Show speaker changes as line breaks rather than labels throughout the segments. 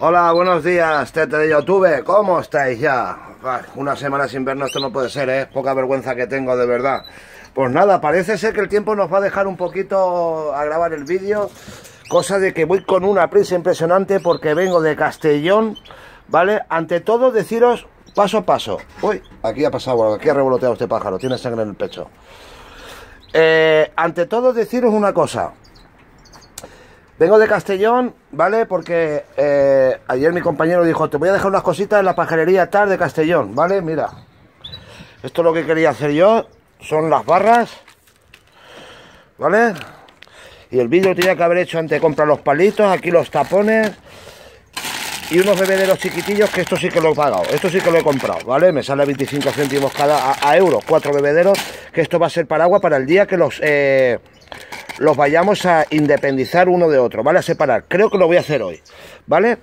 Hola, buenos días, tete de YouTube, ¿cómo estáis ya? Una semana sin vernos, esto no puede ser, ¿eh? Poca vergüenza que tengo, de verdad. Pues nada, parece ser que el tiempo nos va a dejar un poquito a grabar el vídeo, cosa de que voy con una prisa impresionante porque vengo de Castellón, ¿vale? Ante todo, deciros paso a paso. Uy, aquí ha pasado algo, aquí ha revoloteado este pájaro, tiene sangre en el pecho. Eh, ante todo, deciros una cosa. Vengo de Castellón, ¿vale? Porque eh, ayer mi compañero dijo, te voy a dejar unas cositas en la pajarería tal de Castellón, ¿vale? Mira, esto es lo que quería hacer yo, son las barras, ¿vale? Y el vídeo tenía que haber hecho antes de comprar los palitos, aquí los tapones y unos bebederos chiquitillos que esto sí que lo he pagado, esto sí que lo he comprado, ¿vale? Me sale 25 céntimos cada a, euros, cuatro bebederos, que esto va a ser para agua para el día que los... Eh, los vayamos a independizar uno de otro, ¿vale? A separar. Creo que lo voy a hacer hoy, ¿vale?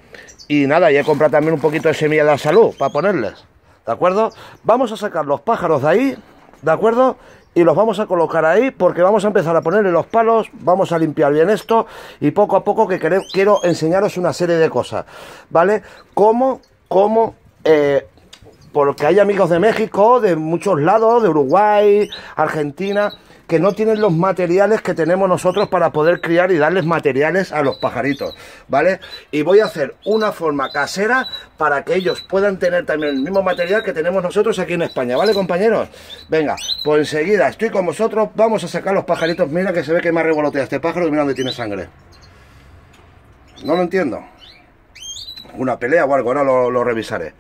Y nada, y he comprado también un poquito de semilla de la salud para ponerles, ¿de acuerdo? Vamos a sacar los pájaros de ahí, ¿de acuerdo? Y los vamos a colocar ahí porque vamos a empezar a ponerle los palos, vamos a limpiar bien esto y poco a poco que quiero enseñaros una serie de cosas, ¿vale? Cómo, cómo, eh, porque hay amigos de México, de muchos lados, de Uruguay, Argentina, que no tienen los materiales que tenemos nosotros para poder criar y darles materiales a los pajaritos, ¿vale? Y voy a hacer una forma casera para que ellos puedan tener también el mismo material que tenemos nosotros aquí en España, ¿vale, compañeros? Venga, pues enseguida estoy con vosotros, vamos a sacar los pajaritos, mira que se ve que más revolotea este pájaro, mira donde tiene sangre. No lo entiendo. Una pelea o algo, ahora lo revisaré.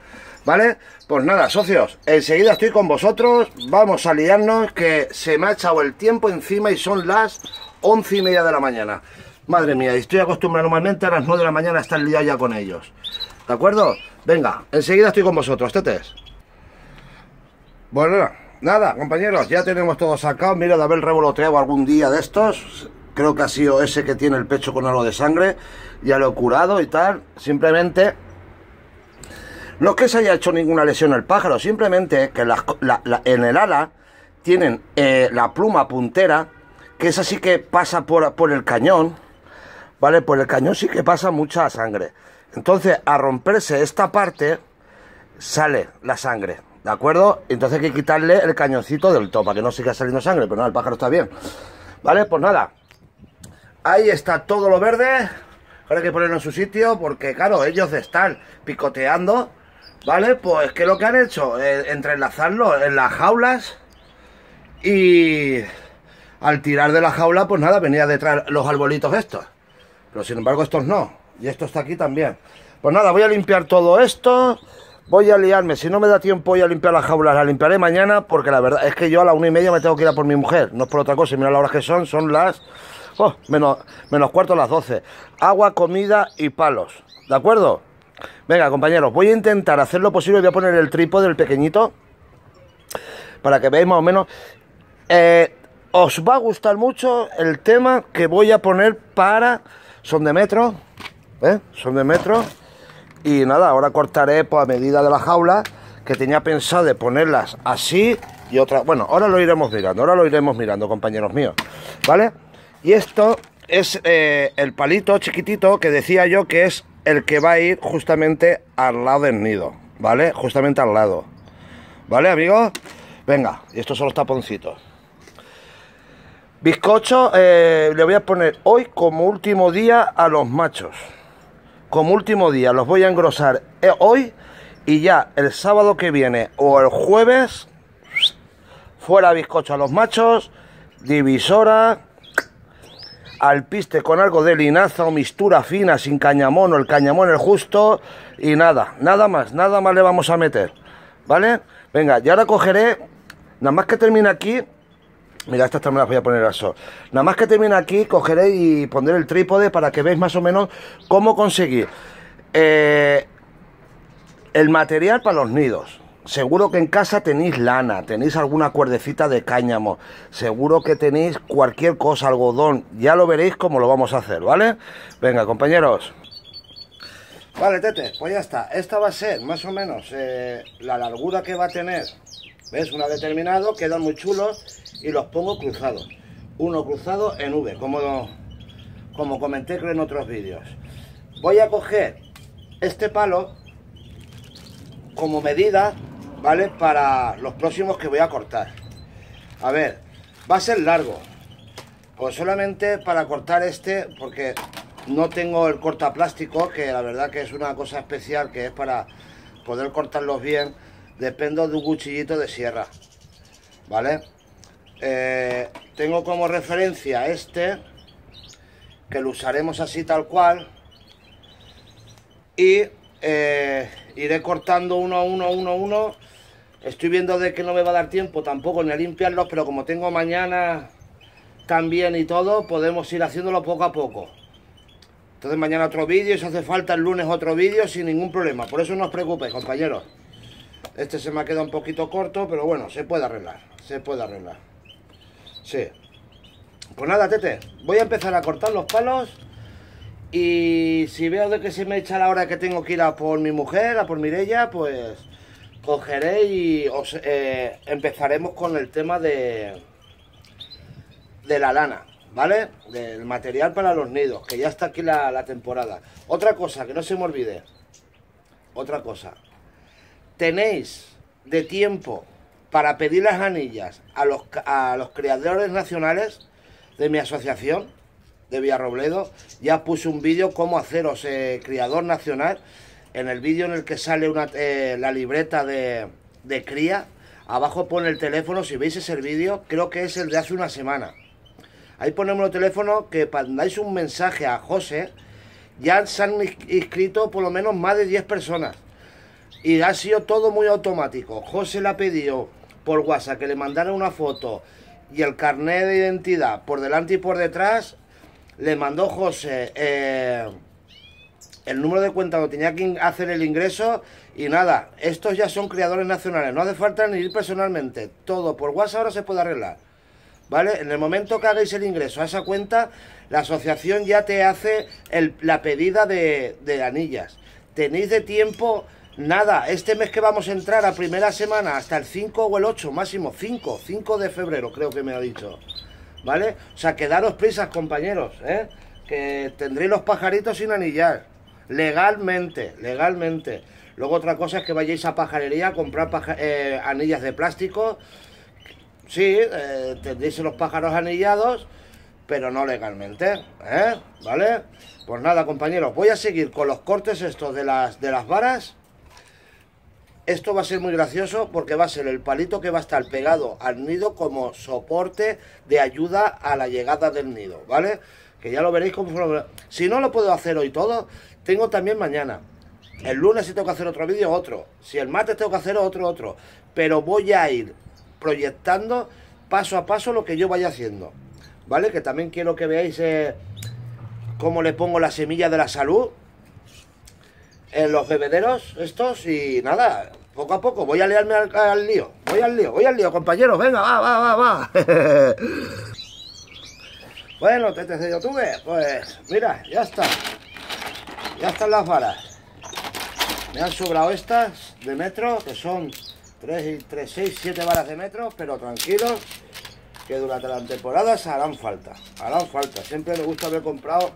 ¿Vale? Pues nada, socios, enseguida estoy con vosotros, vamos a liarnos que se me ha echado el tiempo encima y son las once y media de la mañana. Madre mía, estoy acostumbrado normalmente a las nueve de la mañana a estar liado ya con ellos. ¿De acuerdo? Venga, enseguida estoy con vosotros, tetes. Bueno, nada, compañeros, ya tenemos todo sacado. Mira de haber revoloteado algún día de estos. Creo que ha sido ese que tiene el pecho con algo de sangre. Ya lo he curado y tal. Simplemente no es que se haya hecho ninguna lesión el pájaro, simplemente que en el ala tienen eh, la pluma puntera, que es así que pasa por, por el cañón, ¿vale? Por el cañón sí que pasa mucha sangre. Entonces, a romperse esta parte, sale la sangre, ¿de acuerdo? Entonces hay que quitarle el cañoncito del top, para que no siga saliendo sangre, pero nada, el pájaro está bien. ¿Vale? Pues nada, ahí está todo lo verde. Ahora hay que ponerlo en su sitio, porque claro, ellos están picoteando ¿Vale? Pues que lo que han hecho es entrelazarlo en las jaulas y al tirar de la jaula, pues nada, venía detrás los arbolitos estos. Pero sin embargo estos no. Y esto está aquí también. Pues nada, voy a limpiar todo esto. Voy a liarme. Si no me da tiempo, voy a limpiar las jaulas. Las limpiaré mañana porque la verdad es que yo a la una y media me tengo que ir a por mi mujer. No es por otra cosa. Mira las horas que son. Son las... Oh, menos, menos cuarto las doce. Agua, comida y palos. ¿De acuerdo? Venga, compañeros, voy a intentar hacer lo posible. Voy a poner el trípode del pequeñito para que veáis más o menos. Eh, os va a gustar mucho el tema que voy a poner para. Son de metro, ¿eh? Son de metro. Y nada, ahora cortaré pues, a medida de la jaula que tenía pensado de ponerlas así y otra. Bueno, ahora lo iremos mirando, ahora lo iremos mirando, compañeros míos, ¿vale? Y esto es eh, el palito chiquitito que decía yo que es el que va a ir justamente al lado del nido, ¿vale? Justamente al lado. ¿Vale, amigos? Venga, y estos son los taponcitos. Bizcocho eh, le voy a poner hoy como último día a los machos. Como último día, los voy a engrosar eh, hoy y ya el sábado que viene o el jueves, fuera bizcocho a los machos, divisora, alpiste con algo de linaza o mistura fina sin cañamón o el cañamón el justo y nada, nada más, nada más le vamos a meter, ¿vale? Venga, y ahora cogeré, nada más que termine aquí, mira, estas también las voy a poner al sol, nada más que termine aquí, cogeré y pondré el trípode para que veáis más o menos cómo conseguir eh, el material para los nidos, Seguro que en casa tenéis lana, tenéis alguna cuerdecita de cáñamo, seguro que tenéis cualquier cosa, algodón, ya lo veréis cómo lo vamos a hacer, ¿vale? Venga, compañeros. Vale, Tete, pues ya está. Esta va a ser más o menos eh, la largura que va a tener. ¿Ves? Una determinado, quedan muy chulos y los pongo cruzados. Uno cruzado en V, como, como comenté en otros vídeos. Voy a coger este palo como medida, ¿vale? Para los próximos que voy a cortar. A ver, va a ser largo. Pues solamente para cortar este, porque no tengo el cortaplástico, que la verdad que es una cosa especial, que es para poder cortarlos bien, dependo de un cuchillito de sierra, ¿vale? Eh, tengo como referencia este, que lo usaremos así tal cual, y eh, iré cortando uno uno, uno uno. Estoy viendo de que no me va a dar tiempo tampoco ni a limpiarlos, pero como tengo mañana también y todo, podemos ir haciéndolo poco a poco. Entonces mañana otro vídeo, si hace falta el lunes otro vídeo sin ningún problema. Por eso no os preocupéis, compañeros. Este se me ha quedado un poquito corto, pero bueno, se puede arreglar. Se puede arreglar. Sí. Pues nada, Tete, voy a empezar a cortar los palos y si veo de que se me echa la hora que tengo que ir a por mi mujer, a por Mirella, pues cogeré y os, eh, empezaremos con el tema de, de la lana, ¿vale? Del material para los nidos, que ya está aquí la, temporada. Otra cosa, que no se me olvide. Otra cosa. Tenéis de tiempo para pedir las anillas a los, a los creadores nacionales de mi asociación de Villarrobledo, ya puse un vídeo cómo haceros eh, criador nacional. En el vídeo en el que sale eh, la libreta de, cría, abajo pone el teléfono, si veis ese vídeo, creo que es el de hace una semana. Ahí ponemos el teléfono que mandáis un mensaje a José, ya se han inscrito por lo menos más de 10 personas. Y ha sido todo muy automático. José le ha pedido por WhatsApp que le mandara una foto y el carnet de identidad por delante y por detrás le mandó José eh, el número de cuenta donde tenía que hacer el ingreso y nada, estos ya son criadores nacionales, no hace falta ni ir personalmente, todo por WhatsApp ahora se puede arreglar. ¿Vale? En el momento que hagáis el ingreso a esa cuenta, la asociación ya te hace la pedida de, de anillas. Tenéis de tiempo nada, este mes que vamos a entrar a primera semana, hasta el 5 o el 8, máximo 5, 5 de febrero creo que me ha dicho. ¿vale? O sea, que daros prisas, compañeros, ¿eh? Que tendréis los pajaritos sin anillar, legalmente, legalmente. Luego otra cosa es que vayáis a pajarería a comprar eh, anillas de plástico. Sí, eh, tendréis los pájaros anillados, pero no legalmente, ¿eh? ¿Vale? Pues nada, compañeros, voy a seguir con los cortes estos de las, de las varas esto va a ser muy gracioso porque va a ser el palito que va a estar pegado al nido como soporte de ayuda a la llegada del nido, ¿vale? Que ya lo veréis como... Si no lo puedo hacer hoy todo, tengo también mañana. El lunes si tengo que hacer otro vídeo, otro. Si el martes tengo que hacer otro, otro. Pero voy a ir proyectando paso a paso lo que yo vaya haciendo. ¿Vale? Que también quiero que veáis eh, cómo le pongo la semilla de la salud en los bebederos estos y nada, poco a poco voy a liarme al, lío, voy al lío, voy al lío, compañeros, venga, va, va, va, va. bueno, TTC de YouTube, pues mira, ya está, ya están las varas. Me han sobrado estas de metro, que son 3, 3 6, 7 varas de metro, pero tranquilos, que durante la temporada se harán falta, harán falta. Siempre me gusta haber comprado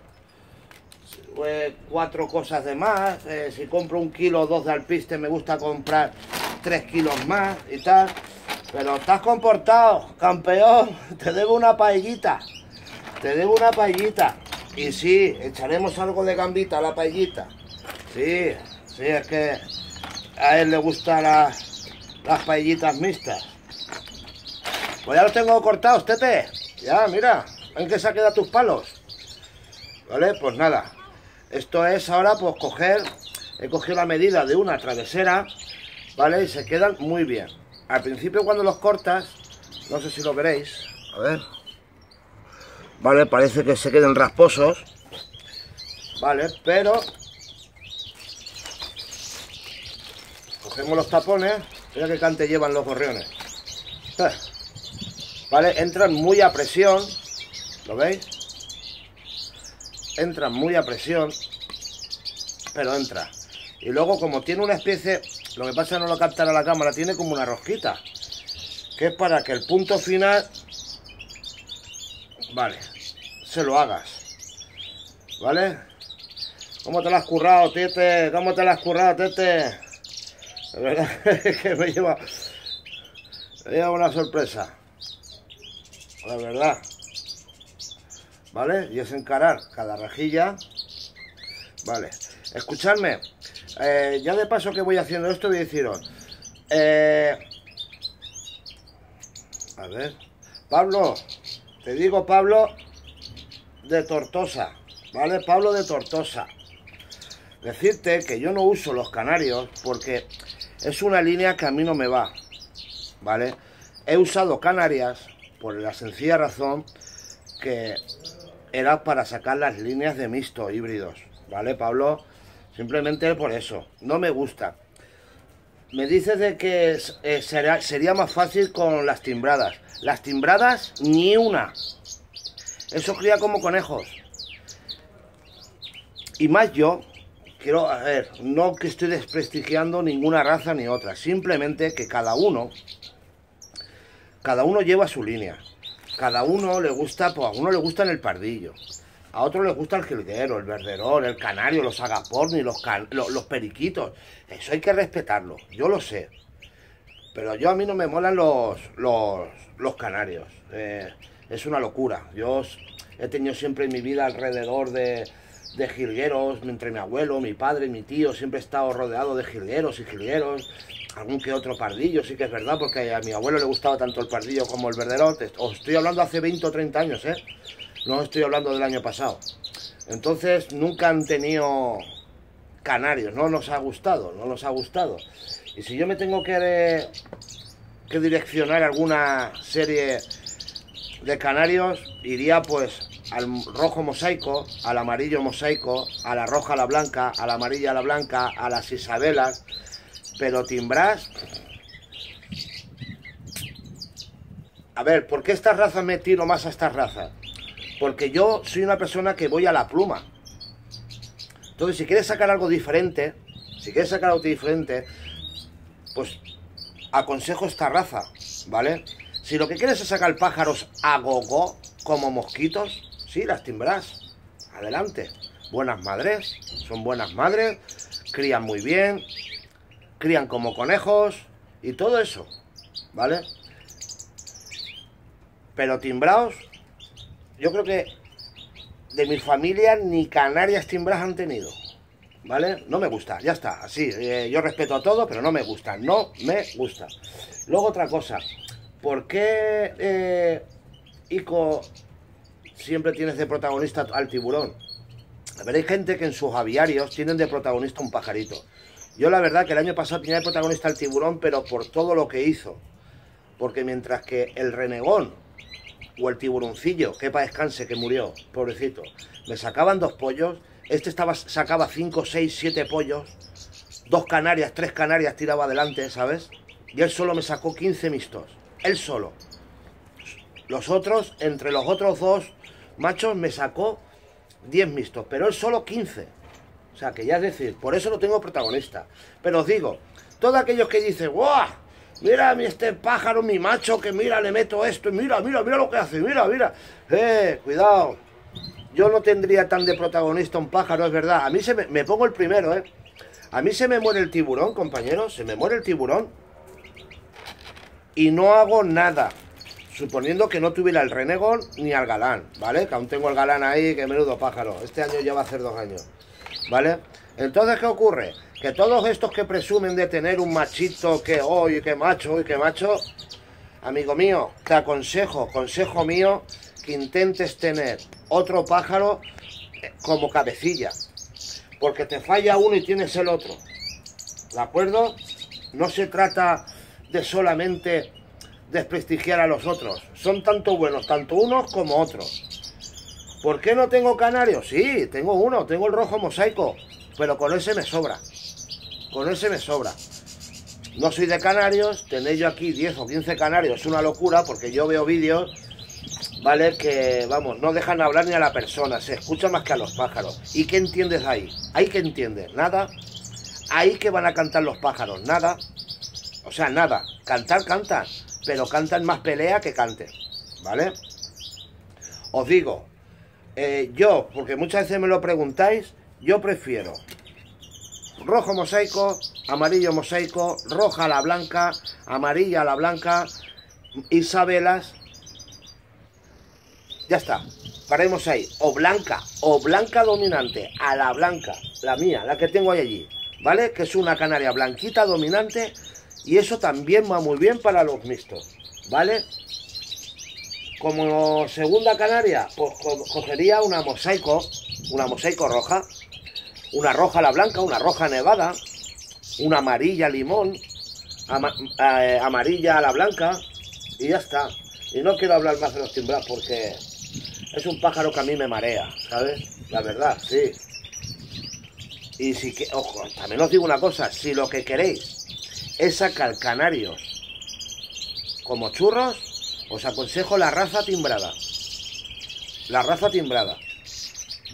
pues, cuatro cosas de más. Eh, si compro un kilo o dos de alpiste, me gusta comprar tres kilos más y tal. Pero estás comportado, campeón. Te debo una paellita. Te debo una paellita. Y sí, echaremos algo de gambita a la paellita. Sí, sí, es que a él le gustan las, las paellitas mixtas. Pues ya los tengo cortados, tete. Ya, mira, en que se quedado tus palos. ¿Vale? Pues nada, esto es ahora pues coger, he cogido la medida de una travesera, ¿vale? Y se quedan muy bien. Al principio cuando los cortas, no sé si lo veréis, a ver. Vale, parece que se quedan rasposos, ¿vale? Pero cogemos los tapones, mira qué cante llevan los gorriones. ¿Vale? Entran muy a presión, ¿lo veis? entra muy a presión, pero entra. Y luego como tiene una especie, lo que pasa no lo captará la cámara, tiene como una rosquita, que es para que el punto final, vale, se lo hagas, ¿vale? ¿Cómo te la has currado, Tete? ¿Cómo te la has currado, Tete? De verdad que me lleva, me lleva una sorpresa. La verdad. ¿Vale? Y es encarar cada rejilla. Vale. Escuchadme. Eh, ya de paso que voy haciendo esto voy a. Eh, a ver. Pablo. Te digo Pablo de Tortosa. ¿Vale? Pablo de Tortosa. Decirte que yo no uso los canarios porque es una línea que a mí no me va. ¿Vale? He usado Canarias por la sencilla razón que era para sacar las líneas de mixto híbridos. ¿Vale, Pablo? Simplemente por eso. No me gusta. Me dices de que eh, sería más fácil con las timbradas. Las timbradas, ni una. Eso cría como conejos. Y más yo, quiero, a ver, no que estoy desprestigiando ninguna raza ni otra. Simplemente que cada uno, cada uno lleva su línea. Cada uno le gusta, pues a uno le gusta en el pardillo. A otro le gusta el jilguero, el verderón, el canario, los agapornis, los, los, periquitos. Eso hay que respetarlo, yo lo sé. Pero yo a mí no me molan los, los, canarios. Eh, es una locura. Yo he tenido siempre en mi vida alrededor de, de jilgueros, entre mi abuelo, mi padre, mi tío, siempre he estado rodeado de jilgueros y jilgueros, algún que otro pardillo, sí que es verdad, porque a mi abuelo le gustaba tanto el pardillo como el verderón. Os estoy hablando hace 20 o 30 años, ¿eh? No estoy hablando del año pasado. Entonces nunca han tenido canarios, no nos ha gustado, no nos ha gustado. Y si yo me tengo que, que direccionar alguna serie de canarios, iría pues al rojo mosaico, al amarillo mosaico, a la roja a la blanca, a la amarilla a la blanca, a las isabelas, pero timbras... A ver, ¿por qué esta raza me tiro más a esta raza? Porque yo soy una persona que voy a la pluma. Entonces, si quieres sacar algo diferente, si quieres sacar algo diferente, pues aconsejo esta raza, ¿vale? Si lo que quieres es sacar pájaros a gogo, como mosquitos, sí, las timbras. Adelante. Buenas madres, son buenas madres, crían muy bien, crían como conejos y todo eso, ¿vale? Pero timbraos yo creo que de mi familia ni Canarias timbras han tenido. ¿Vale? No me gusta, ya está, así. Eh, yo respeto a todo, pero no me gusta, no me gusta. Luego otra cosa, ¿por qué eh, Ico siempre tienes de protagonista al tiburón? A ver, hay gente que en sus aviarios tienen de protagonista un pajarito. Yo la verdad que el año pasado tenía de protagonista al tiburón, pero por todo lo que hizo. Porque mientras que el renegón o el tiburoncillo, que para descanse, que murió, pobrecito. Me sacaban dos pollos, este estaba, sacaba cinco, seis, siete pollos, dos canarias, tres canarias tiraba adelante, ¿sabes? Y él solo me sacó 15 mixtos, él solo. Los otros, entre los otros dos machos, me sacó 10 mixtos, pero él solo 15. O sea, que ya es decir, por eso no tengo protagonista. Pero os digo, todos aquellos que dicen, ¡guau! Mira mi este pájaro, mi macho, que mira, le meto esto, y mira, mira, mira lo que hace, mira, mira. Eh, cuidado. Yo no tendría tan de protagonista un pájaro, es verdad. A mí se me, me pongo el primero, ¿eh? A mí se me muere el tiburón, compañeros, se me muere el tiburón. Y no hago nada. Suponiendo que no tuviera el renegón ni al galán, ¿vale? Que aún tengo el galán ahí, que menudo pájaro. Este año ya va a hacer dos años, ¿vale? Entonces, ¿qué ocurre? que todos estos que presumen de tener un machito, que hoy, que macho, y que macho, amigo mío, te aconsejo, consejo mío, que intentes tener otro pájaro eh, como cabecilla, porque te falla uno y tienes el otro, ¿de acuerdo? No se trata de solamente desprestigiar a los otros, son tanto buenos, tanto unos como otros. ¿Por qué no tengo canarios? Sí, tengo uno, tengo el rojo mosaico, pero con ese me sobra. Con ese me sobra. No soy de canarios, tenéis yo aquí 10 o 15 canarios, es una locura porque yo veo vídeos, ¿vale? Que, vamos, no dejan hablar ni a la persona, se escucha más que a los pájaros. ¿Y qué entiendes ahí? ¿Ahí qué entiendes? Nada. Ahí que van a cantar los pájaros, nada. O sea, nada. Cantar, cantan, pero cantan más pelea que canten, ¿vale? Os digo, eh, yo, porque muchas veces me lo preguntáis, yo prefiero rojo mosaico, amarillo mosaico, roja a la blanca, amarilla a la blanca, Isabelas. Ya está, paremos ahí. O blanca, o blanca dominante, a la blanca, la mía, la que tengo ahí allí, ¿vale? Que es una canaria blanquita dominante y eso también va muy bien para los mixtos, ¿vale? Como segunda canaria, pues cogería una mosaico, una mosaico roja, una roja a la blanca, una roja nevada, una amarilla limón, eh, amarilla a la blanca y ya está. Y no quiero hablar más de los timbrados porque es un pájaro que a mí me marea, ¿sabes? La verdad, sí. Y si que, ojo, también os digo una cosa, si lo que queréis es sacar canarios como churros, os aconsejo la raza timbrada. La raza timbrada.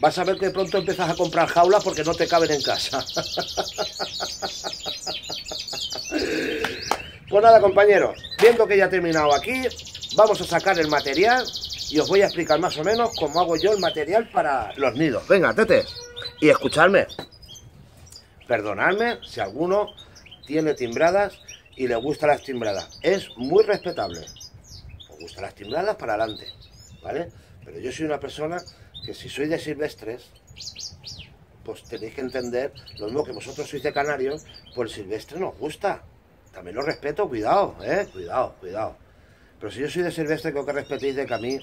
Vas a ver que pronto empiezas a comprar jaulas porque no te caben en casa. pues nada, compañeros, viendo que ya he terminado aquí, vamos a sacar el material y os voy a explicar más o menos cómo hago yo el material para los nidos. Venga, tete, y escuchadme. Perdonadme si alguno tiene timbradas y le gusta las timbradas. Es muy respetable. Os gustan las timbradas para adelante, ¿vale? Pero yo soy una persona que si soy de silvestres, pues tenéis que entender, lo mismo que vosotros sois de canarios, pues el silvestre nos gusta. También lo respeto, cuidado, ¿eh? Cuidado, cuidado. Pero si yo soy de silvestre, creo que respetéis de que a mí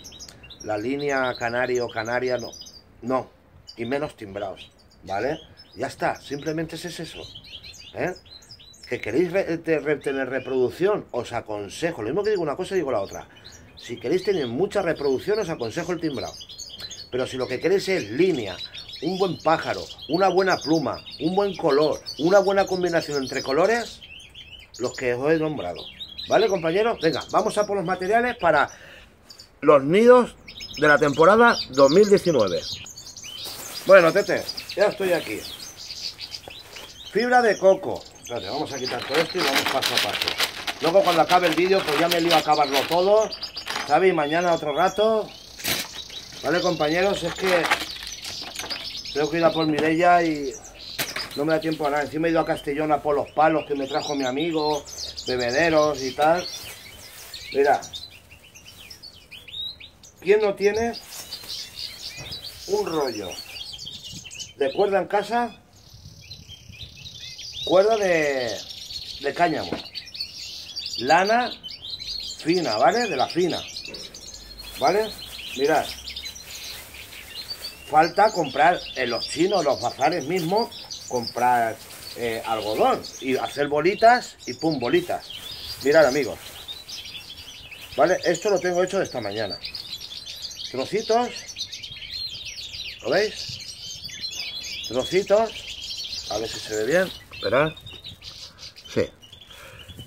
la línea canario, canaria, no. No. Y menos timbrados, ¿vale? Ya está, simplemente es eso. ¿eh? Que queréis tener reproducción, os aconsejo, lo mismo que digo una cosa, digo la otra. Si queréis tener mucha reproducción, os aconsejo el timbrado. Pero si lo que queréis es línea, un buen pájaro, una buena pluma, un buen color, una buena combinación entre colores, los que os he nombrado. ¿Vale, compañeros? Venga, vamos a por los materiales para los nidos de la temporada 2019. Bueno, Tete, ya estoy aquí. Fibra de coco. Vamos a quitar todo esto y vamos paso a paso. Luego cuando acabe el vídeo, pues ya me lío a acabarlo todo. ¿Sabes? Mañana otro rato Vale, compañeros, es que tengo que ir a por Mirella y no me da tiempo a nada. Encima he ido a Castellón a por los palos que me trajo mi amigo, bebederos y tal. Mira, ¿quién no tiene un rollo de cuerda en casa? Cuerda de, de cáñamo. Lana fina, ¿vale? De la fina. ¿Vale? Mirad falta comprar en los chinos, los bazares mismos, comprar eh, algodón y hacer bolitas y pum, bolitas. Mirad amigos. ¿Vale? Esto lo tengo hecho esta mañana. Trocitos. ¿Lo veis? Trocitos. A ver si se ve bien. Sí.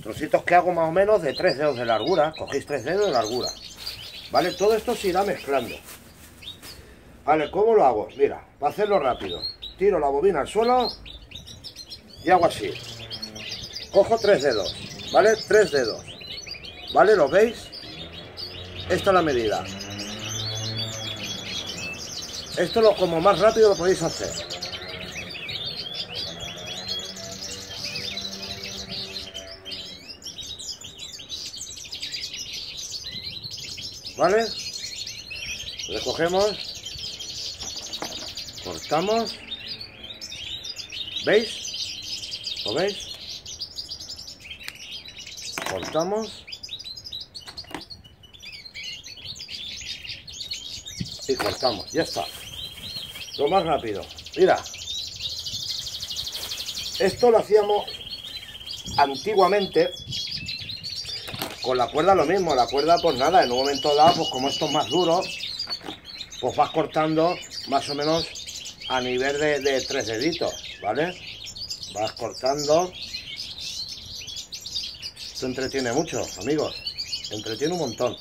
Trocitos que hago más o menos de tres dedos de largura. Cogéis tres dedos de largura. ¿Vale? Todo esto se irá mezclando. Vale, ¿cómo lo hago? Mira, para hacerlo rápido. Tiro la bobina al suelo y hago así. Cojo tres dedos, ¿vale? Tres dedos. ¿Vale? ¿Lo veis? Esta es la medida. Esto lo como más rápido lo podéis hacer. ¿Vale? Recogemos. Cortamos. ¿veis? ¿lo veis? cortamos. Y cortamos, ya está. Lo más rápido, mira. Esto lo hacíamos antiguamente con la cuerda lo mismo, la cuerda pues nada, en un momento dado pues como esto es más duro pues vas cortando más o menos a nivel de, tres deditos, ¿vale? Vas cortando. Esto entretiene mucho, amigos. Entretiene un montón,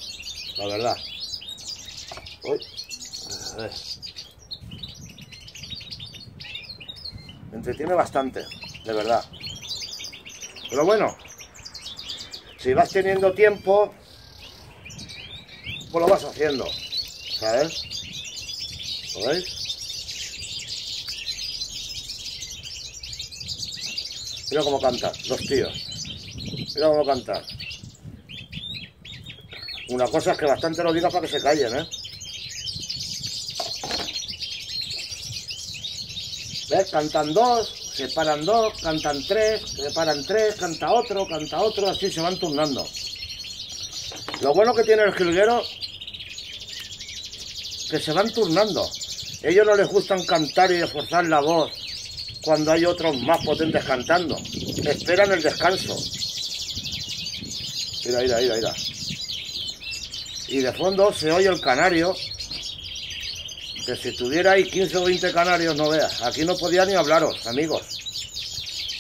la verdad. Uy, a ver. Entretiene bastante, de verdad. Pero bueno, si vas teniendo tiempo, pues lo vas haciendo, ¿sabes? ¿Lo veis? Mira cómo cantan, los tíos. Mira cómo cantan. Una cosa es que bastante lo digas para que se callen, ¿eh? ¿Ves? Cantan dos, se paran dos, cantan tres, se paran tres, canta otro, canta otro, así se van turnando. Lo bueno que tiene el jilguero, que se van turnando. Ellos no les gustan cantar y esforzar la voz cuando hay otros más potentes cantando. Esperan el descanso. Mira, mira, mira, mira. Y de fondo se oye el canario que si tuviera ahí 15 o 20 canarios, no veas. Aquí no podía ni hablaros, amigos.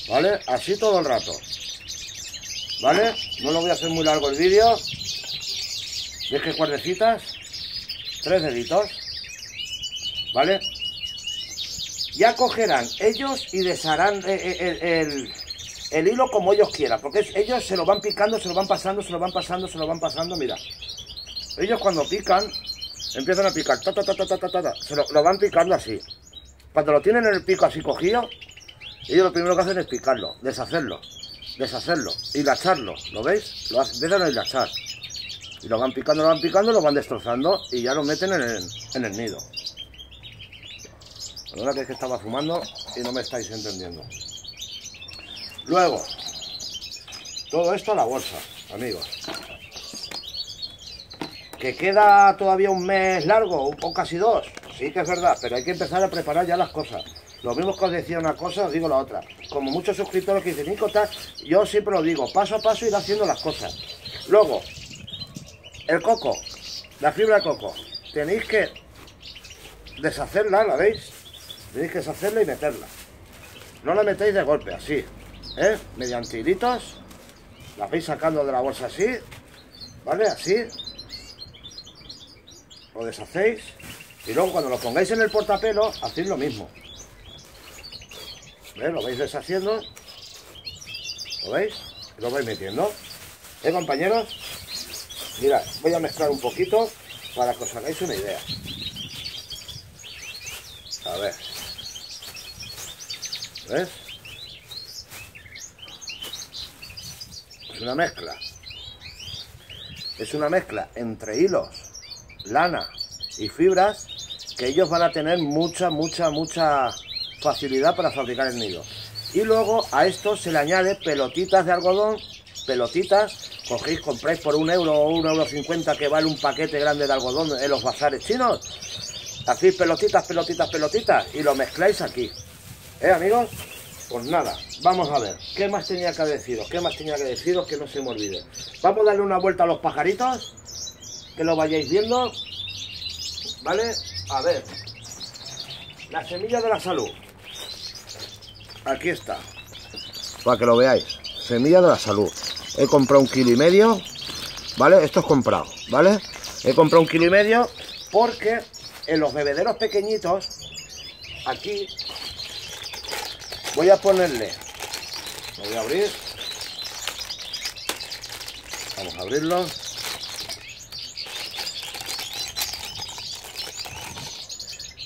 ¿Vale? Así todo el rato. ¿Vale? No lo voy a hacer muy largo el vídeo. ¿Ves qué cuerdecitas? Tres deditos. ¿Vale? Ya cogerán ellos y desharán eh, eh, el, el, hilo como ellos quieran. Porque ellos se lo van picando, se lo van pasando, se lo van pasando, se lo van pasando. Mira. Ellos cuando pican empiezan a picar, ta, ta, ta, se lo, van picando así. Cuando lo tienen en el pico así cogido, ellos lo primero que hacen es picarlo, deshacerlo, deshacerlo, hilacharlo, ¿lo veis? Lo empiezan a hilachar. Y lo van picando, lo van picando, lo van destrozando y ya lo meten en el, en el nido. Perdona que es que estaba fumando y no me estáis entendiendo. Luego, todo esto a la bolsa, amigos que queda todavía un mes largo, o casi dos, sí que es verdad, pero hay que empezar a preparar ya las cosas. Lo mismo que os decía una cosa, os digo la otra. Como muchos suscriptores que dicen, Nico, yo siempre lo digo, paso a paso ir haciendo las cosas. Luego, el coco, la fibra de coco, tenéis que deshacerla, ¿la veis? Tenéis que deshacerla y meterla. No la metéis de golpe, así, ¿eh? Mediante hilitos, la vais sacando de la bolsa así, ¿vale? Así, lo deshacéis y luego cuando lo pongáis en el portapelo hacéis lo mismo. ¿Ves? Lo vais deshaciendo. ¿Lo veis? Lo vais metiendo. ¿Eh, compañeros? Mirad, voy a mezclar un poquito para que os hagáis una idea. A ver. ¿Ves? Es una mezcla. Es una mezcla entre hilos lana y fibras que ellos van a tener mucha, mucha, mucha facilidad para fabricar el nido. Y luego a esto se le añade pelotitas de algodón, pelotitas, cogéis, compráis por un euro o un euro cincuenta que vale un paquete grande de algodón en los bazares chinos. Hacéis pelotitas, pelotitas, pelotitas y lo mezcláis aquí. ¿Eh, amigos? Pues nada, vamos a ver. ¿Qué más tenía que deciros? ¿Qué más tenía que deciros que no se me olvide? Vamos a darle una vuelta a los pajaritos que lo vayáis viendo. ¿Vale? A ver. La semilla de la salud. Aquí está. Para que lo veáis. Semilla de la salud. He comprado un kilo y medio. ¿Vale? Esto es comprado. ¿Vale? He comprado un kilo y medio porque en los bebederos pequeñitos, aquí, voy a ponerle, lo voy a abrir, vamos a abrirlo,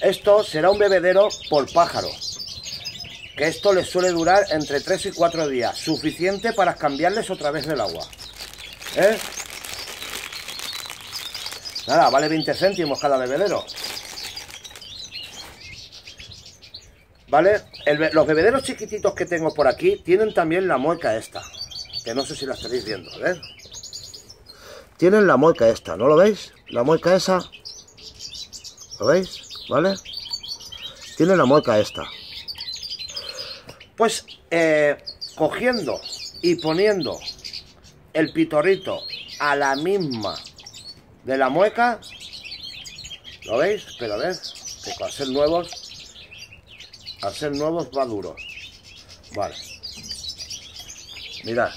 Esto será un bebedero por pájaro, que esto les suele durar entre 3 y 4 días, suficiente para cambiarles otra vez el agua. ¿Eh? Nada, vale 20 céntimos cada bebedero. ¿Vale? los bebederos chiquititos que tengo por aquí tienen también la mueca esta, que no sé si la estaréis viendo, ¿ves? Tienen la mueca esta, ¿no lo veis? La mueca esa, ¿lo veis? ¿Vale? Tiene la mueca esta. Pues eh, cogiendo y poniendo el pitorrito a la misma de la mueca, ¿lo veis? Pero a ver, que al ser nuevos, al ser nuevos va duro. Vale. Mirad.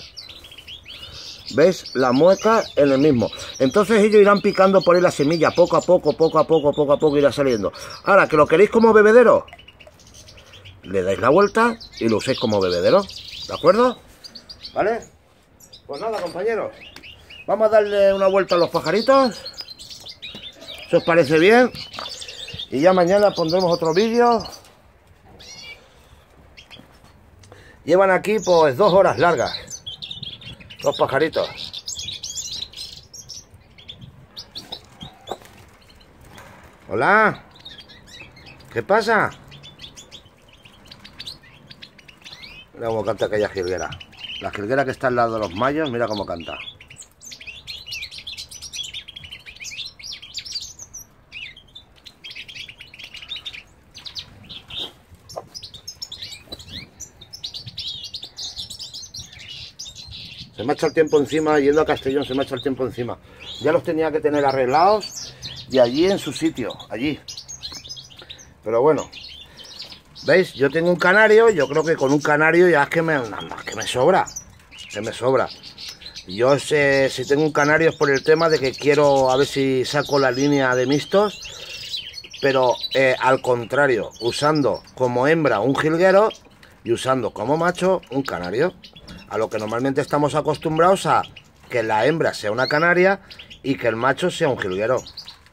¿Veis? La mueca en el mismo. Entonces ellos irán picando por ahí la semilla, poco a poco, poco a poco, poco a poco irá saliendo. Ahora, que lo queréis como bebedero, le dais la vuelta y lo uséis como bebedero. ¿De acuerdo? ¿Vale? Pues nada, compañeros. Vamos a darle una vuelta a los pajaritos. Si os parece bien. Y ya mañana pondremos otro vídeo. Llevan aquí pues dos horas largas. Dos pajaritos. Hola. ¿Qué pasa? Mira cómo canta aquella jilguera. La jilguera que está al lado de los mayos, mira cómo canta. Se me ha hecho el tiempo encima, yendo a Castellón, se me ha hecho el tiempo encima. Ya los tenía que tener arreglados y allí en su sitio, allí. Pero bueno, ¿veis? Yo tengo un canario, yo creo que con un canario ya es que me, que me sobra, que me sobra. Yo sé, si tengo un canario es por el tema de que quiero a ver si saco la línea de mixtos, pero eh, al contrario, usando como hembra un jilguero y usando como macho un canario a lo que normalmente estamos acostumbrados a que la hembra sea una canaria y que el macho sea un jilguero.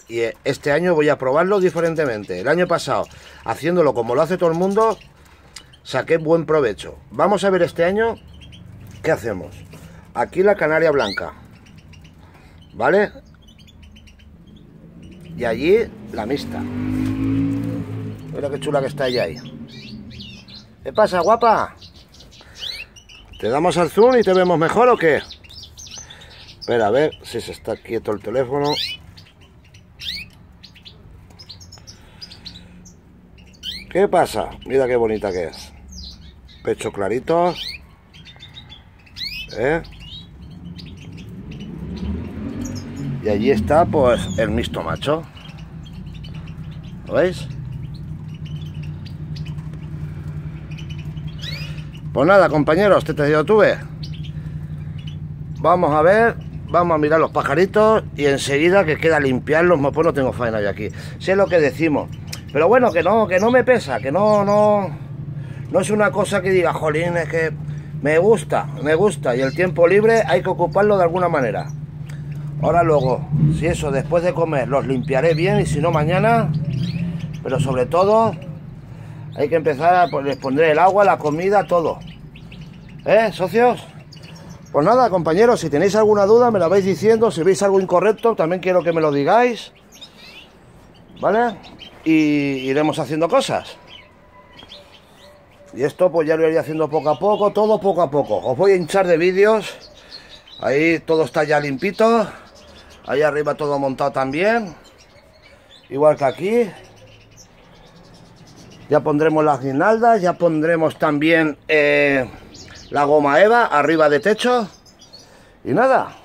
Y eh, este año voy a probarlo diferentemente. El año pasado, haciéndolo como lo hace todo el mundo, saqué buen provecho. Vamos a ver este año qué hacemos. Aquí la canaria blanca. ¿Vale? Y allí la mixta. Mira qué chula que está ella ahí. ¿Qué pasa, guapa? ¿Te damos al zoom y te vemos mejor o qué? Espera, a ver si se está quieto el teléfono. ¿Qué pasa? Mira qué bonita que es. Pecho clarito. ¿Eh? Y allí está, pues, el mixto macho. ¿Lo veis? Pues nada, compañeros, te te tuve. Vamos a ver, vamos a mirar los pajaritos y enseguida que queda limpiarlos, pues no tengo faena ya aquí. Sé lo que decimos. Pero bueno, que no, que no me pesa, que no, no, no es una cosa que diga, jolín, es que me gusta, me gusta y el tiempo libre hay que ocuparlo de alguna manera. Ahora luego, si eso después de comer los limpiaré bien y si no mañana, pero sobre todo hay que empezar a pues, les el agua, la comida, todo. ¿Eh, socios? Pues nada, compañeros, si tenéis alguna duda me la vais diciendo, si veis algo incorrecto también quiero que me lo digáis. ¿Vale? Y iremos haciendo cosas. Y esto pues ya lo iré haciendo poco a poco, todo poco a poco. Os voy a hinchar de vídeos. Ahí todo está ya limpito. Ahí arriba todo montado también. Igual que aquí. Ya pondremos las guirnaldas, ya pondremos también eh, la goma eva arriba de techo. Y nada,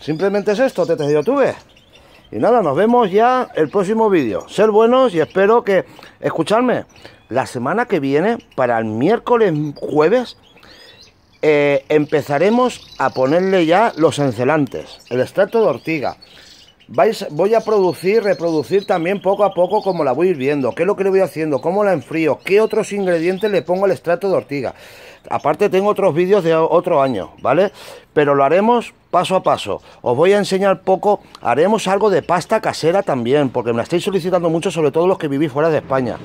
simplemente es esto, te de YouTube. Y nada, nos vemos ya el próximo vídeo. Ser buenos y espero que... Escuchadme, la semana que viene, para el miércoles, jueves, eh, empezaremos a ponerle ya los encelantes, el extracto de ortiga voy a producir, reproducir también poco a poco como la voy a viendo, qué es lo que le voy haciendo, cómo la enfrío, qué otros ingredientes le pongo al extracto de ortiga. Aparte tengo otros vídeos de otro año, ¿vale? Pero lo haremos paso a paso. Os voy a enseñar poco, haremos algo de pasta casera también, porque me la estáis solicitando mucho, sobre todo los que vivís fuera de España,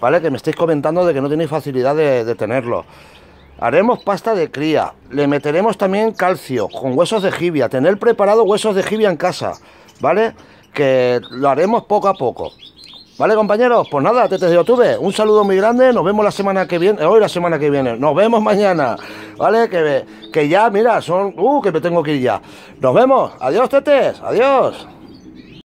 ¿vale? Que me estáis comentando de que no tenéis facilidad de, de tenerlo. Haremos pasta de cría, le meteremos también calcio con huesos de jibia, tener preparado huesos de jibia en casa, ¿vale? Que lo haremos poco a poco. ¿Vale, compañeros? Pues nada, desde YouTube, un saludo muy grande, nos vemos la semana que viene, hoy la semana que viene, nos vemos mañana, ¿vale? Que, que ya, mira, son, uh, que me tengo que ir ya. Nos vemos, adiós, tetes, adiós.